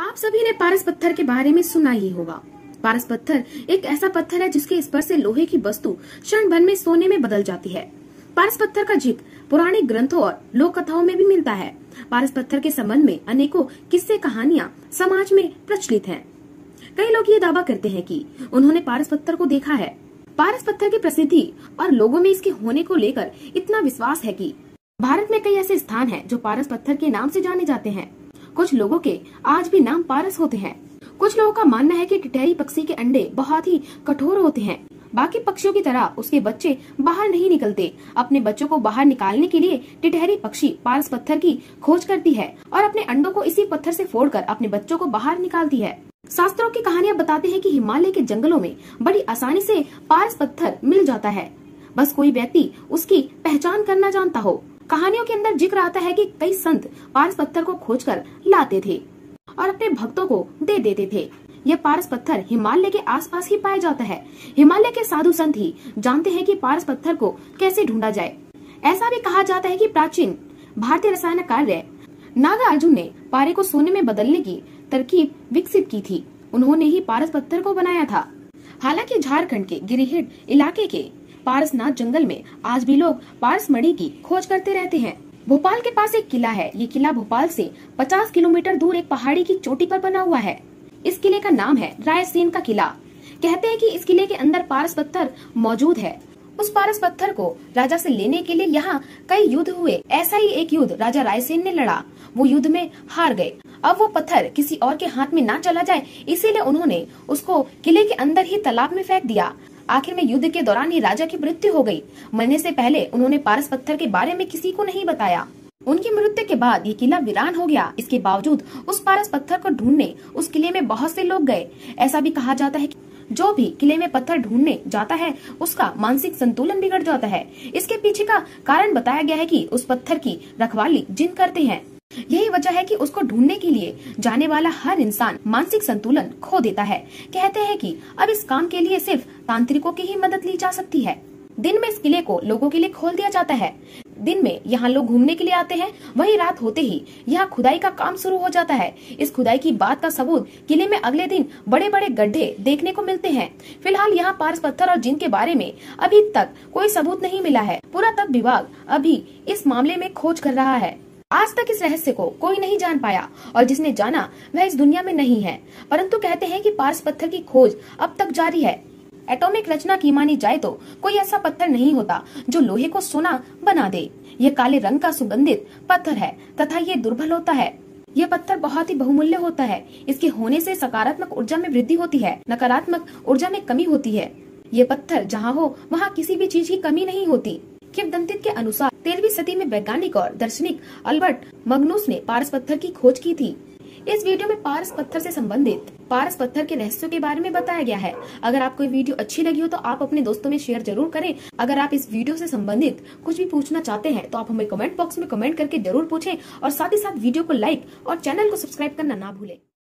आप सभी ने पारस पत्थर के बारे में सुना ही होगा। पारस पत्थर एक ऐसा पत्थर है जिसके स्पर्श से लोहे की वस्तु क्षण भर में सोने में बदल जाती है। पारस पत्थर का ज़िक्र पुराने ग्रंथों और लोक कथाओं में भी मिलता है। पारस पत्थर के संबंध में अनेकों किस्से कहानियाँ समाज में प्रचलित हैं। कई लोग ये दावा करते हैं कि उन्होंने पारस पत्थर को देखा है। पारस पत्थर की प्रसिद्धि और लोगों में इसके होने को लेकर इतना विश्वास है कि भारत में कई ऐसे स्थान हैं जो पारस पत्थर के नाम से जाने जाते हैं। कुछ लोगों के आज भी नाम पारस होते हैं। कुछ लोगों का मानना है कि टिटहरी पक्षी के अंडे बहुत ही कठोर होते हैं। बाकी पक्षियों की तरह उसके बच्चे बाहर नहीं निकलते। अपने बच्चों को बाहर निकालने के लिए टिटहरी पक्षी पारस पत्थर की खोज करती है और अपने अंडों को इसी पत्थर से फोड़कर अपने बच्चों को बाहर निकालती है। शास्त्रों की कहानियाँ बताते हैं कि हिमालय के जंगलों में बड़ी आसानी से पारस पत्थर मिल जाता है। बस कोई व्यक्ति उसकी पहचान करना जानता हो। कहानियों के अंदर ज़िक्र आता है कि कई संत पारस पत्थर को खोजकर लाते थे और अपने भक्तों को दे देते थे। यह पारस पत्थर हिमालय के आसपास ही पाया जाता है। हिमालय के साधु संत ही जानते हैं कि पारस पत्थर को कैसे ढूंढा जाए। ऐसा भी कहा जाता है कि प्राचीन भारतीय रसायन कार्य नागा अर्जुन ने पारे को सोने में बदलने की तरकीब विकसित की थी। उन्होंने ही पारस पत्थर को बनाया था। हालाँकि झारखंड के गिरिहिट इलाके के पारसनाथ जंगल में आज भी लोग पारस मणि की खोज करते रहते हैं। भोपाल के पास एक किला है। ये किला भोपाल से 50 किलोमीटर दूर एक पहाड़ी की चोटी पर बना हुआ है। इस किले का नाम है रायसेन का किला। कहते हैं कि इस किले के अंदर पारस पत्थर मौजूद है। उस पारस पत्थर को राजा से लेने के लिए यहाँ कई युद्ध हुए। ऐसा ही एक युद्ध राजा रायसेन ने लड़ा। वो युद्ध में हार गए। अब वो पत्थर किसी और के हाथ में ना चला जाए, इसीलिए उन्होंने उसको किले के अंदर ही तालाब में फेंक दिया। आखिर में युद्ध के दौरान ही राजा की मृत्यु हो गई। मरने से पहले उन्होंने पारस पत्थर के बारे में किसी को नहीं बताया। उनकी मृत्यु के बाद ये किला वीरान हो गया। इसके बावजूद उस पारस पत्थर को ढूँढने उस किले में बहुत से लोग गए। ऐसा भी कहा जाता है कि जो भी किले में पत्थर ढूँढने जाता है, उसका मानसिक संतुलन बिगड़ जाता है। इसके पीछे का कारण बताया गया है कि उस पत्थर की रखवाली जिन करते हैं यही वजह है कि उसको ढूँढने के लिए जाने वाला हर इंसान मानसिक संतुलन खो देता है। कहते हैं कि अब इस काम के लिए सिर्फ़ तांत्रिकों की ही मदद ली जा सकती है। दिन में इस किले को लोगों के लिए खोल दिया जाता है। दिन में यहाँ लोग घूमने के लिए आते हैं। वही रात होते ही यहाँ खुदाई का काम शुरू हो जाता है। इस खुदाई की बात का सबूत किले में अगले दिन बड़े बड़े गड्ढे देखने को मिलते हैं। फ़िलहाल यहाँ पारस पत्थर और जिन के बारे में अभी तक कोई सबूत नहीं मिला है। पुरातत्व विभाग अभी इस मामले में खोज कर रहा है। आज तक इस रहस्य को कोई नहीं जान पाया और जिसने जाना, वह इस दुनिया में नहीं है। परंतु कहते हैं कि पारस पत्थर की खोज अब तक जारी है। एटॉमिक रचना की मानी जाए तो कोई ऐसा पत्थर नहीं होता जो लोहे को सोना बना दे। यह काले रंग का सुगंधित पत्थर है तथा ये दुर्बल होता है। यह पत्थर बहुत ही बहुमूल्य होता है। इसके होने से सकारात्मक ऊर्जा में वृद्धि होती है, नकारात्मक ऊर्जा में कमी होती है। ये पत्थर जहाँ हो, वहाँ किसी भी चीज़ की कमी नहीं होती। किवदंतित के अनुसार तेरहवीं सदी में वैज्ञानिक और दार्शनिक अल्बर्ट मगनुस ने पारस पत्थर की खोज की थी। इस वीडियो में पारस पत्थर से संबंधित पारस पत्थर के रहस्यों के बारे में बताया गया है। अगर आपको वीडियो अच्छी लगी हो तो आप अपने दोस्तों में शेयर ज़रूर करें। अगर आप इस वीडियो से संबंधित कुछ भी पूछना चाहते हैं तो आप हमें कमेंट बॉक्स में कमेंट करके ज़रूर पूछें और साथ ही साथ वीडियो को लाइक और चैनल को सब्सक्राइब करना ना भूलें।